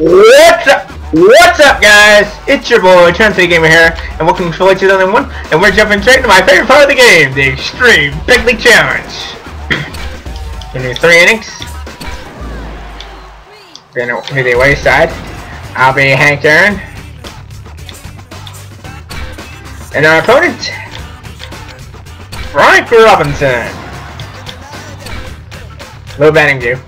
What's up? What's up, guys? It's your boy, Charm City Gamer here, and welcome to Fully 2001, and we're jumping straight into my favorite part of the game, the Extreme Big League Challenge. Gonna three innings. Gonna hit the away side. I'll be Hank Aaron. And our opponent, Frank Robinson. Low batting view.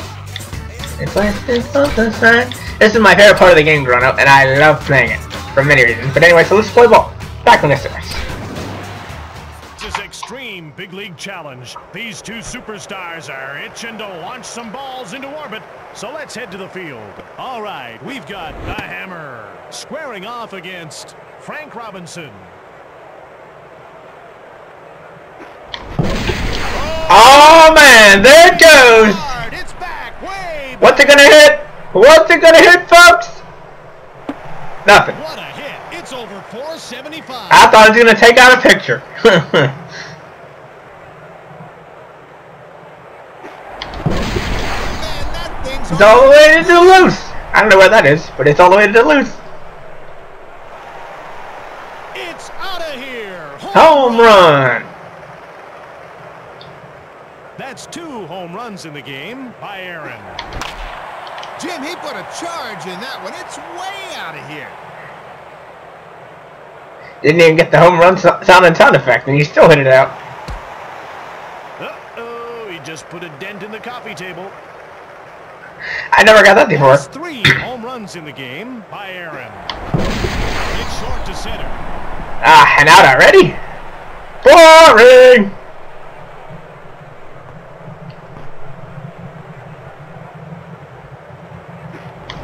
It's like this on the side. This is my favorite part of the game growing up, and I love playing it for many reasons. But anyway, so let's play ball. Back on this starts. This is Extreme Big League Challenge. These two superstars are itching to launch some balls into orbit. So let's head to the field. All right, we've got the Hammer squaring off against Frank Robinson. Oh man, there it goes. It's back, way What's it gonna hit? What's it gonna hit, folks? Nothing. What a hit. It's over 475. I thought I was gonna take out a picture. Man, it's all the way to Duluth. I don't know where that is, but it's all the way to Duluth. It's out of here. Home run. That's two home runs in the game by Aaron. Jim, he put a charge in that one. It's way out of here. Didn't even get the home run so- sound and sound effect, and he still hit it out. Uh-oh, he just put a dent in the coffee table. I never got that before. That's three home runs in the game by Aaron. It's short to center. Ah, and out already? Boring!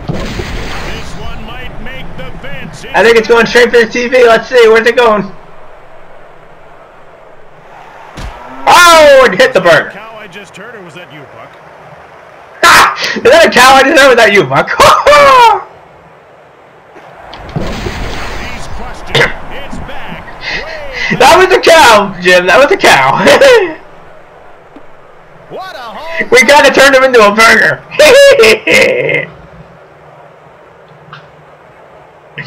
This one might make the fence. I think it's going straight for the TV. Let's see, where's it going? Oh, it hit the bird. Cow I just heard, or was that you, Buck? Ha! Is that a cow? I didn't know that you, Buck. He's crushed it. It's back. Way that was a cow, Jim. That was a cow. What a home we gotta turn him into a burger. No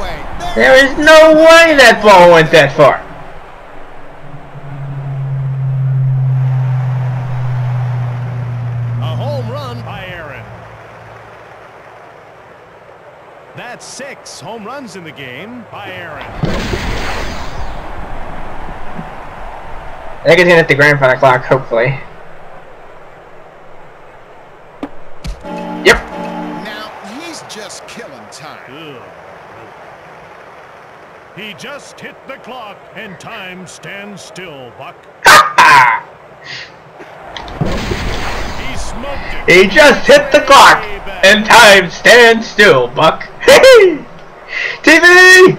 way. There is no way that ball went that far. A home run by Aaron. That's six home runs in the game by Aaron. I think it's gonna hit the grandfather clock, hopefully. Just hit the clock and time stands still, Buck. He. He just hit the clock, and time stands still, Buck. TV!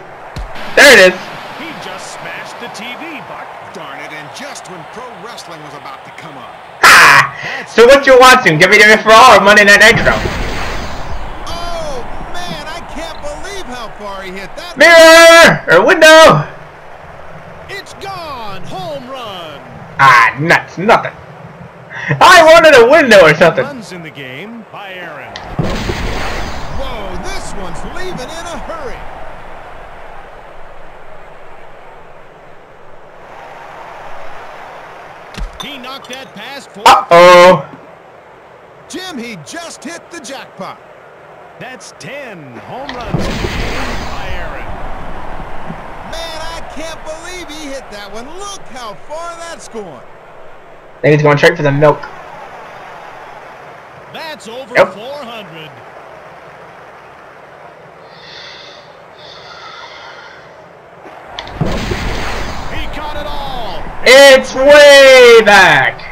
There it is. He just smashed the TV, Buck. Darn it, and just when pro wrestling was about to come up. Ah! So what you watching? WWF Raw or Monday Night Nitro? Oh, man, I can't believe how far he hit that. Mirror or window? It's gone. Home run. Ah, nuts, nothing. I wanted a window or something. Runs in the game by Aaron. Whoa, this one's leaving in a hurry. He knocked that pass for. Uh oh. Jim, he just hit the jackpot. That's 10 home runs in the game by Aaron. Man, I can't believe he hit that one. Look how far that's going. I think it's going straight for the milk. That's over Yep. 400. He caught it all. It's way back.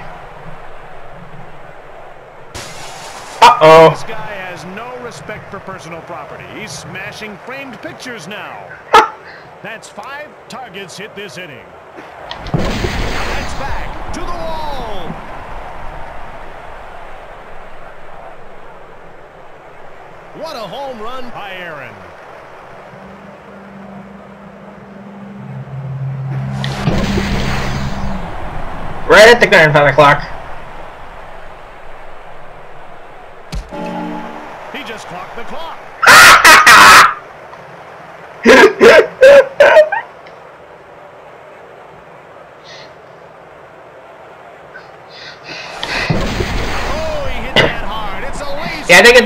Uh oh. This guy has no respect for personal property. He's smashing framed pictures now. That's five targets hit this inning. That's back to the wall. What a home run by Aaron. Right at the grandfather clock.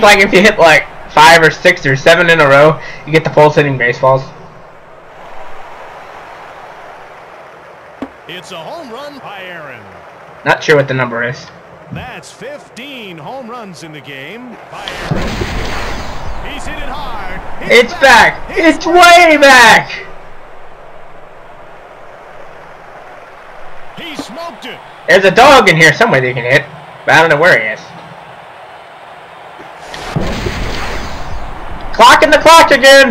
Think like if you hit like five or six or seven in a row, you get the full hitting baseballs. It's a home run by Aaron. Not sure what the number is. That's 15 home runs in the game by Aaron. He's hit it hard. It's back! It's way back! He smoked it. There's a dog in here somewhere that you can hit, but I don't know where he is. Clocking the clock again!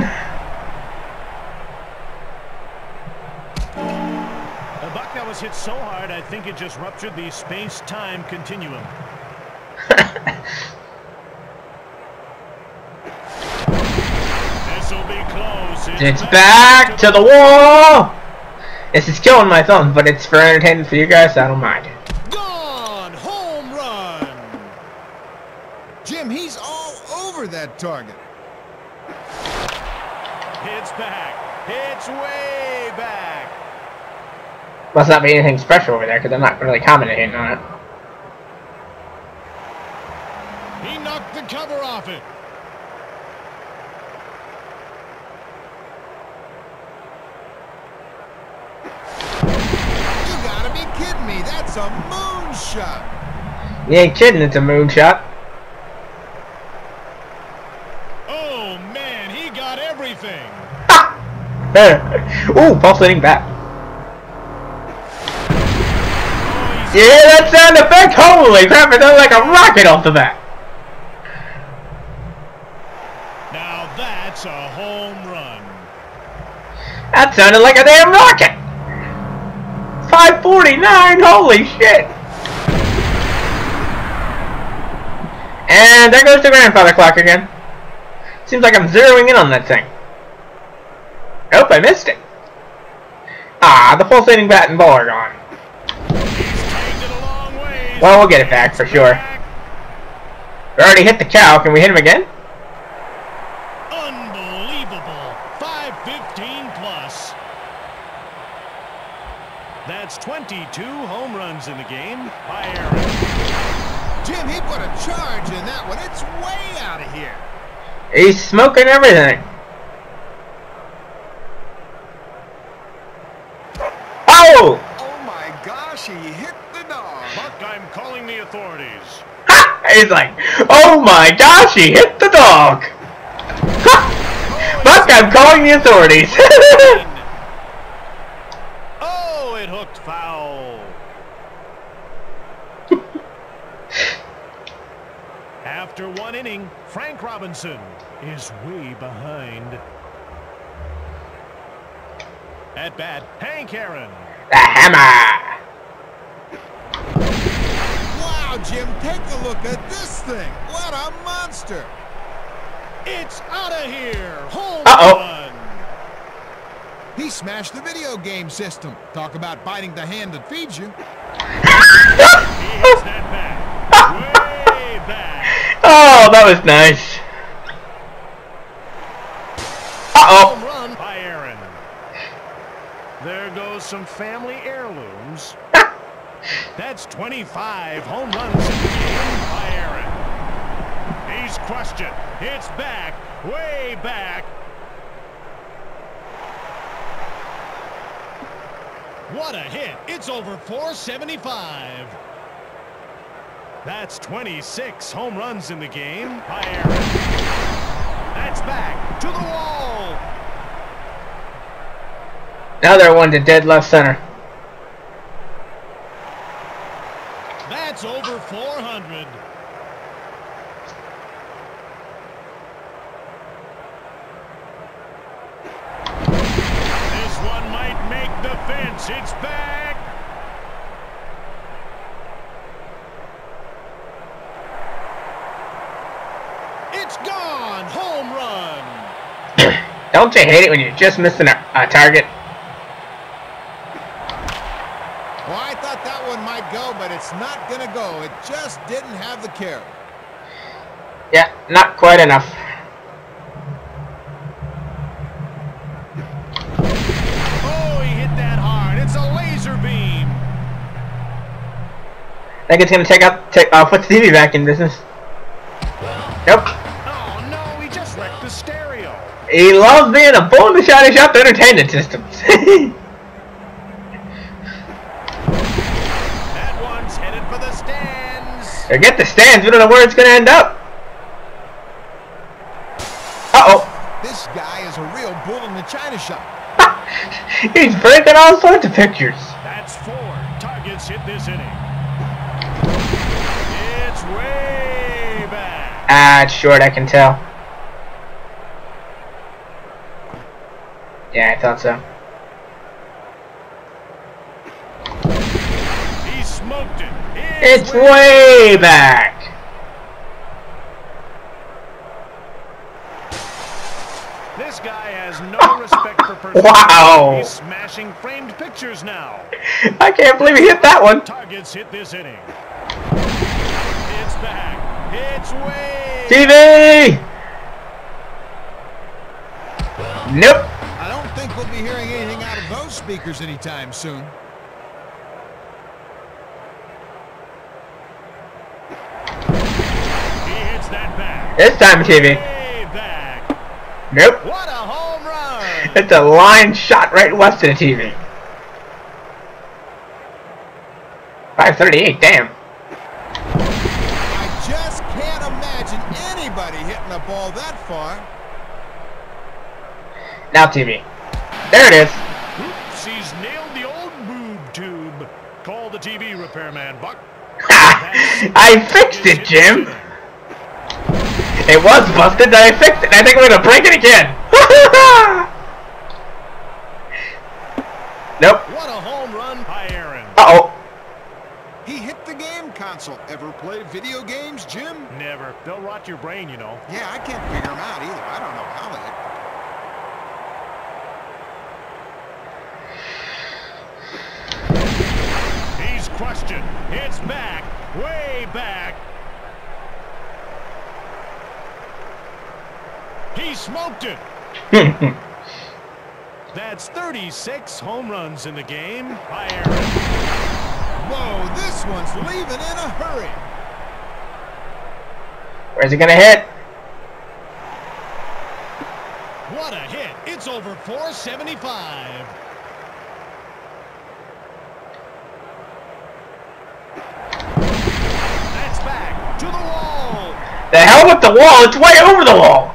A buck that was hit so hard, I think it just ruptured the space-time continuum. This will be close. it's back to the wall! This is killing my thumb, but it's for entertainment for you guys, so I don't mind. Gone! Home run! Jim, he's all over that target. It's back. It's way back. Must not be anything special over there, because I'm not really commenting on it. He knocked the cover off it. You gotta be kidding me. That's a moonshot. You ain't kidding, it's a moonshot. Oh, man, he got everything. Ooh, pulsating You he's that sound effect? Holy crap, it sounds like a rocket off the bat. Now that's a home run. That sounded like a damn rocket. 549, holy shit. And there goes the grandfather clock again. Seems like I'm zeroing in on that thing. Nope, I missed it. Ah, the pulsating bat and ball are gone. He's tagged it a long ways. Well, we'll get it back for sure. We already hit the cow. Can we hit him again? Unbelievable. 515 plus. That's 22 home runs in the game by Aaron. Jim, he put a charge in that one. It's way out of here. He's smoking everything. Oh! Oh my gosh, he hit the dog. Buck, I'm calling the authorities. Ha! He's like, oh my gosh, he hit the dog. Ha! Buck, I'm calling the authorities. oh, it hooked foul. After one inning, Frank Robinson is way behind. At bat, Hank Aaron. the hammer. Jim, take a look at this thing. What a monster. It's out of here. Home Uh-oh. run. He smashed the video game system. Talk about biting the hand that feeds you. He hits that. Way back. Oh, that was nice. Uh-oh. Home run by Aaron. There goes some family heirlooms. That's 25 home runs in the game by Aaron. He's crushed it. It's back, way back. What a hit. It's over 475. That's 26 home runs in the game by Aaron. That's back to the wall. Another one to dead left center. That's over 400. This one might make the fence. It's back. It's gone. Home run. Don't you hate it when you're just missing a, a target? Well, I thought that one might go, but it's not going to go. It just didn't have the carry. Yeah, not quite enough. Oh, he hit that hard. It's a laser beam. I think it's gonna take out, take, uh, put the TV back in business. Nope. Oh, no, he just wrecked the stereo. He loves being a bull in the shiny shop entertainment systems. stands. Forget the stands, we don't know where it's gonna end up. Uh-oh. This guy is a real bull in the china shop. He's breaking all sorts of pictures. That's four targets hit this inning. It's way back. Ah, it's short, I can tell. Yeah, I thought so. He smoked it. It's way back. This guy has no respect for perfection. Wow. He's smashing framed pictures now. I can't believe he hit that one. Targets hit this inning. It's back. It's way. TV! Nope. I don't think we'll be hearing anything out of those speakers anytime soon. He hits that back. This time, TV. Nope. What a home run. It's a line shot right west of the TV. 538, damn. I just can't imagine anybody hitting a ball that far. Now TV. There it is. Oops, he's nailed the old boob tube. Call the TV repairman, Buck. I fixed it, Jim. It was busted, and I fixed it. I think we're gonna break it again. nope. What a home run by Aaron. Uh oh. He hit the game console. Ever play video games, Jim? Never. They'll rot your brain, you know. Yeah, I can't figure them out either. I don't know how they hit. He's questioned. It's back. Way back. He smoked it. That's 36 home runs in the game by Aaron. Whoa, this one's leaving in a hurry. Where's it gonna hit? What a hit. It's over 475. That's back to the wall. The hell with the wall? It's way over the wall.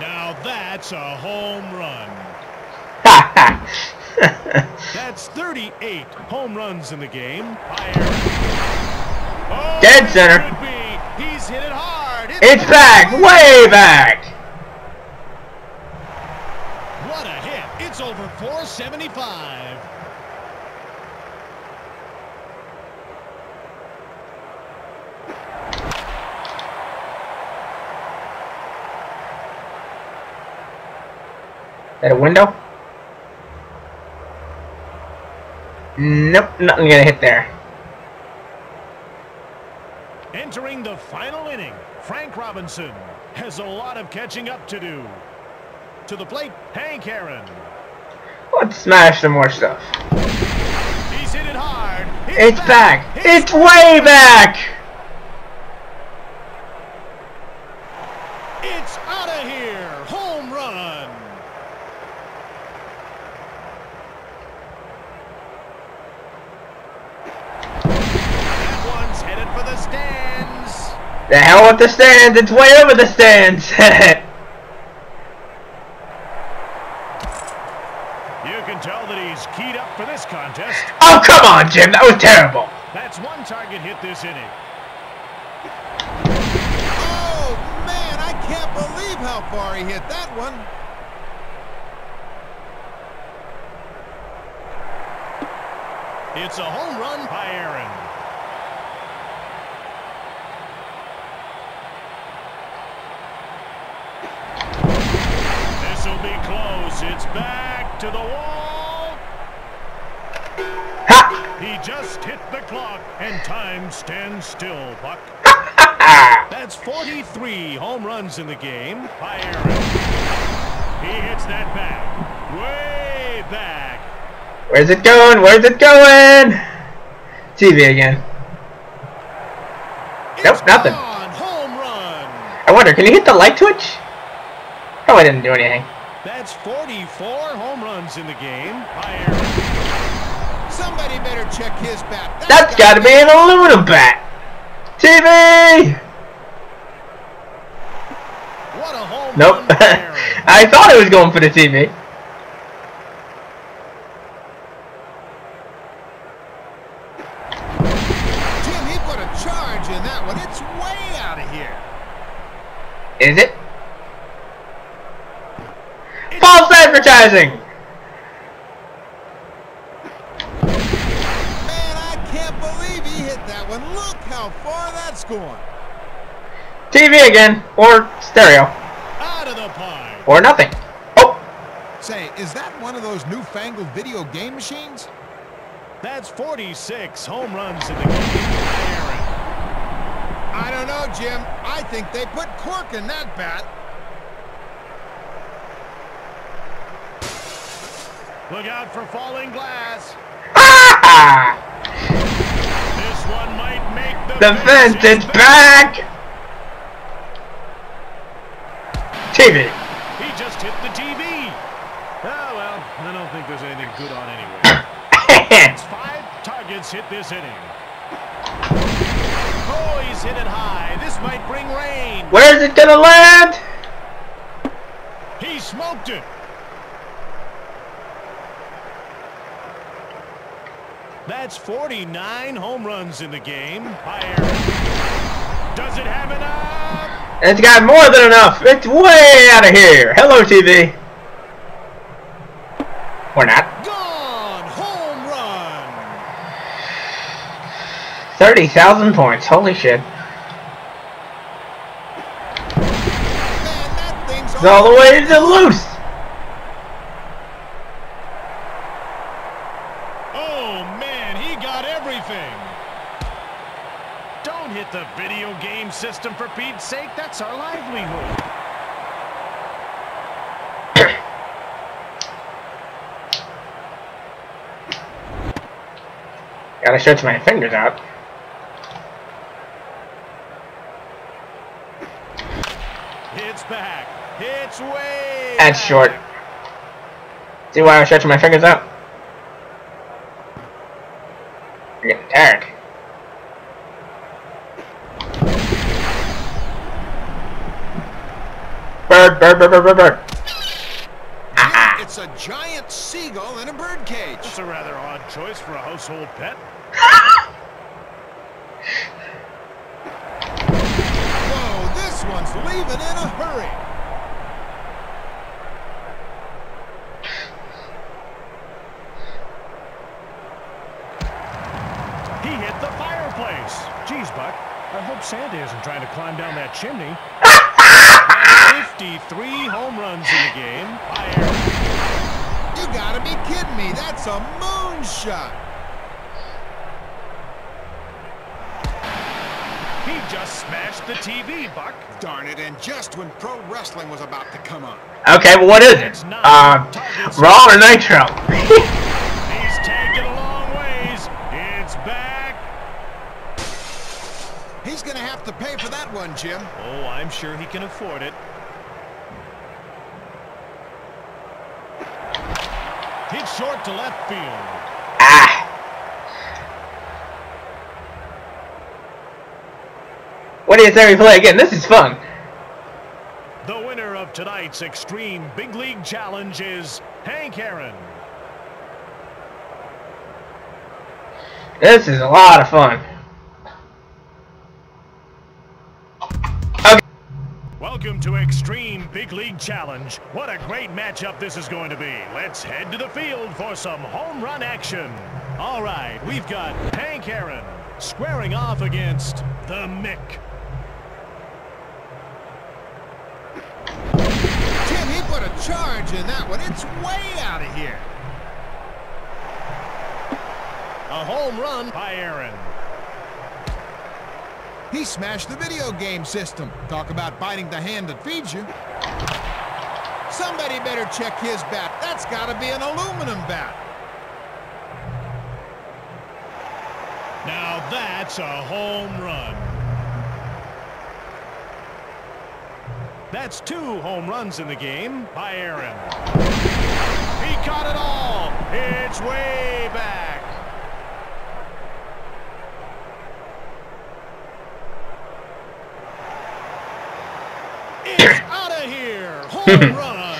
Now that's a home run. That's 38 home runs in the game. Oh, Dead center. He's hit it hard. it's back, way back. What a hit. It's over 475. At a window? Nope, nothing gonna hit there. Entering the final inning, Frank Robinson has a lot of catching up to do. To the plate, Hank Aaron. Let's smash some more stuff. He's hit it hard. It's back. It's way back. It's out of here. Home run. That one's headed for the stands. The hell with the stands. It's way over the stands. You can tell that he's keyed up for this contest. oh, come on, Jim. That was terrible. That's one target hit this inning. Oh, man, I can't believe how far he hit that one. It's a home run by Aaron. This will be close. It's back to the wall. Ha! He just hit the clock, and time stands still, Buck. That's 43 home runs in the game Aaron. He hits that back, way back. Where's it going? Where's it going? TV again. Nope, nothing. gone. Home run. I wonder, can you hit the light switch? Probably didn't do anything. That's 44 home runs in the game by Aaron. Somebody better check his bat. That's gotta be an aluminum bat! TV! What a home Nope. run by I thought it was going for the TV. Jim, he put a charge in that one. It's way out of here. Is it? It's False advertising! Man, I can't believe he hit that one. Look how far that's gone. TV again, or stereo, out of the park. or nothing. Oh, Say, is that one of those newfangled video game machines? That's 46 home runs in the game. I don't know, Jim. I think they put cork in that bat. Look out for falling glass. ah! This one might make the The fence is back! TV. He just hit the TV. Oh, well, I don't think there's anything good on anyway. It's five targets hit this inning. Oh, he's hit it high. This might bring rain. Where's it gonna land? He smoked it. That's 49 home runs in the game Does it have enough? It's got more than enough. It's way out of here. Hello, TV. Or not. Gone. Home run. 30,000 points. Holy shit. It's all the way to Duluth. Oh, man, he got everything. Don't hit the video game system for Pete's sake. That's our livelihood. Gotta stretch my fingers out. Hits back. Hits way That's back. short. See why I'm stretching my fingers out? I'm getting tired. Bird, bird, bird, bird, bird, bird. Ah, It's a giant seagull in a birdcage. That's a rather odd choice for a household pet. Whoa, this one's leaving in a hurry. He hit the fireplace. Geez, Buck, I hope Santa isn't trying to climb down that chimney. 53 home runs in the game by Aaron. You gotta be kidding me. That's a moonshot. He just smashed the TV, Buck. Darn it, and just when pro wrestling was about to come on. okay, well, what is it? Um, Raw or Nitro? He's tagged it a long ways. It's back. He's gonna have to pay for that one, Jim. Oh, I'm sure he can afford it. Hit short to left field. ah. What do you say we play again? This is fun. The winner of tonight's Extreme Big League Challenge is Hank Aaron. This is a lot of fun. Welcome to Extreme Big League Challenge. What a great matchup this is going to be. Let's head to the field for some home run action. All right, we've got Hank Aaron squaring off against the Mick. Jim, he put a charge in that one. It's way out of here. A home run by Aaron. He smashed the video game system. Talk about biting the hand that feeds you. Somebody better check his bat. That's got to be an aluminum bat. Now that's a home run. That's two home runs in the game by Aaron. He caught it all. It's way back. It's out of here. Home run.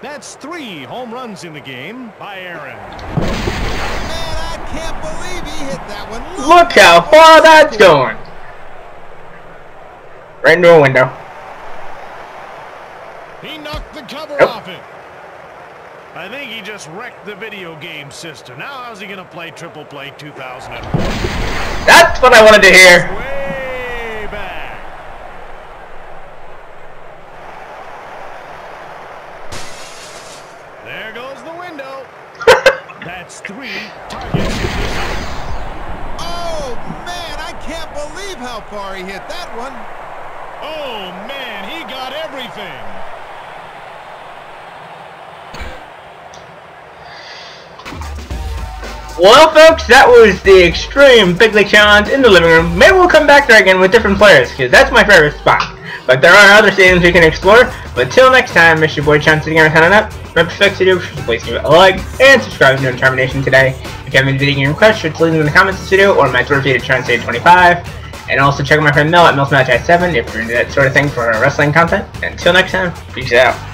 That's three home runs in the game by Aaron. Man, I can't believe he hit that one. Look how far that's going. Right into a window. He knocked the cover Yep. off it. I think he just wrecked the video game system. Now how's he going to play Triple Play 2001? That's what I wanted to hear. Way back. There goes the window. That's three targets in this inning. Oh, man, I can't believe how far he hit that one. Oh, man, he got everything. Well, folks, that was the Extreme Big League Challenge in the living room. Maybe we'll come back there again with different players, because that's my favorite spot. But there are other stadiums we can explore. But till next time, Mr. Boy Charm City Gamer signing up. Remember to like video, please give it a like, and subscribe to Determination today. If you have any video game requests, just leave them in the comments of this video, or my Twitter feed at Chauncey25. And also check out my friend Mel at MilsMatch7 if you're into that sort of thing for wrestling content. Until next time, peace out.